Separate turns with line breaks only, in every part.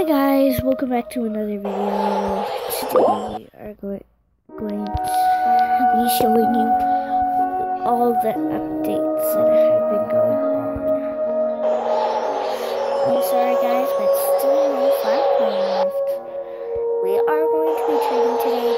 Hi guys, welcome back to another video. Today we are going, to be showing you all the updates that have been going on. I'm sorry guys, but still no Firefly left. We are going to be trading today,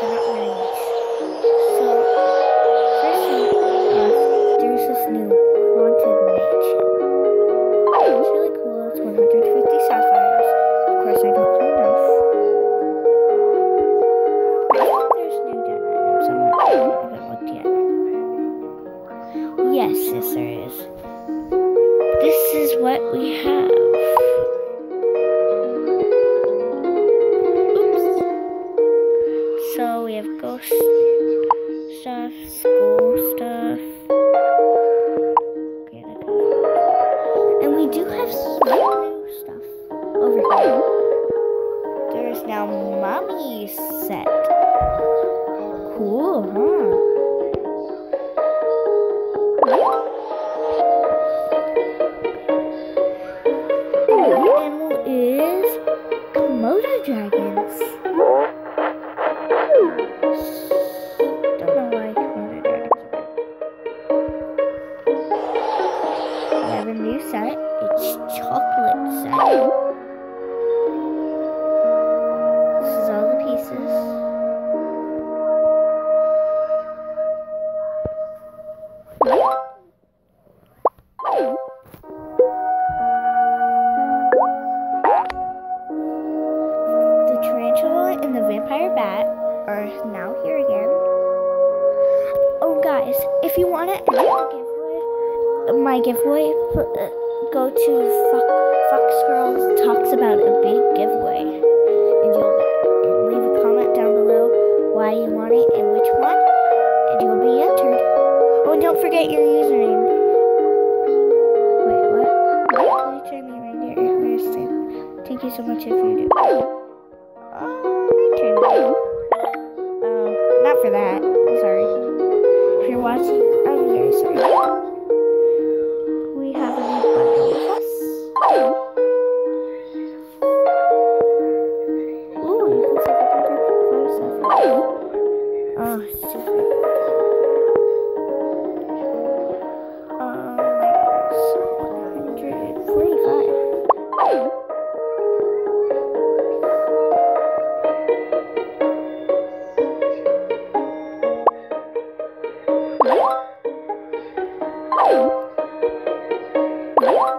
is what we have. Oops. So we have ghost stuff, school stuff. Okay, that. And we do have new stuff over here. There is now mommy set. Cool, huh? Komodo dragons. Don't know why We have a new set. It's chocolate set. If you want enter my giveaway, uh, go to Fo- Fox Girls Talks About a Big Giveaway, and you'll leave a comment down below why you want it and which one, and you'll be entered. Oh, and don't forget your username. Wait, what? Please turn me right. Thank you so much if you do. Watching, I'm very sorry. We have a new bundle with us. Ooh, you can save a hundred photo stuff. Oh, super. Strange.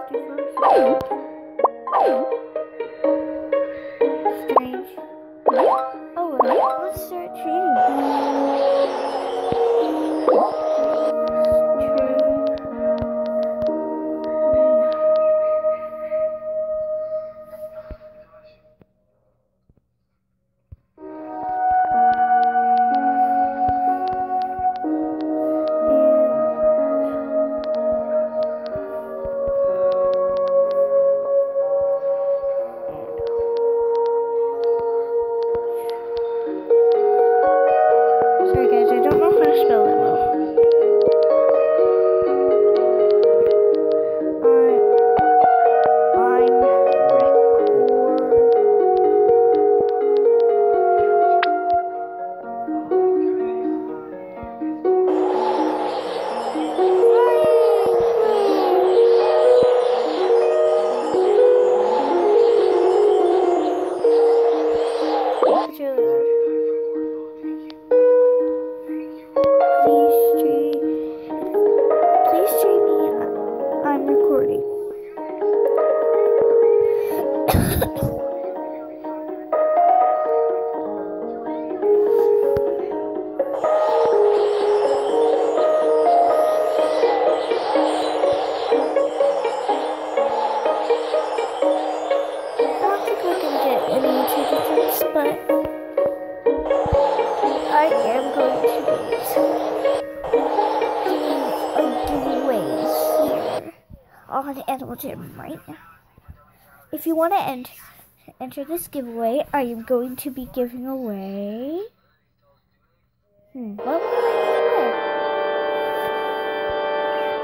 On Animal Jam right now. If you want to ent- enter this giveaway, I am going to be giving away. Hmm, what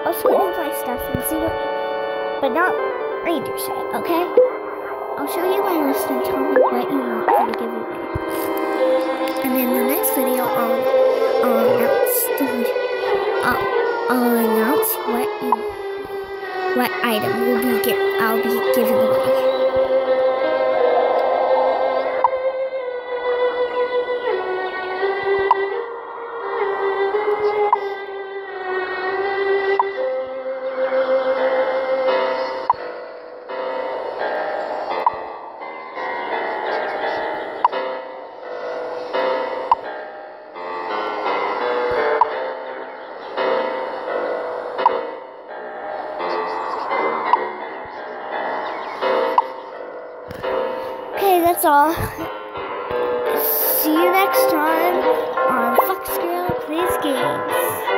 will show you my stuff and see what. But not reindeer set, okay? I'll show you my list and tell me what you want for the giveaway. And in the next video, I'll, I'll announce the, I'll, I'll announce what you, what item will be get, I'll be giving away. That's all. See you next time on Fox Girl Plays Games.